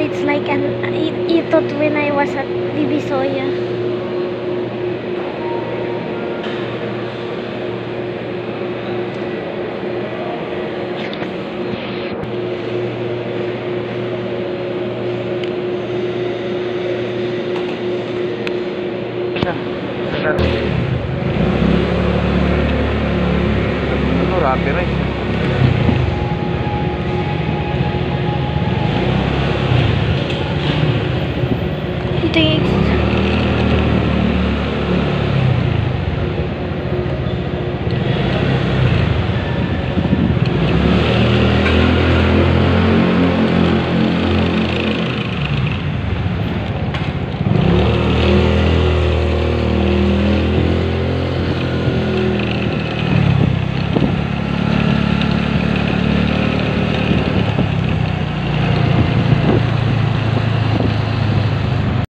it's like an it, it when I was at Divisoria. Grabe rin. You.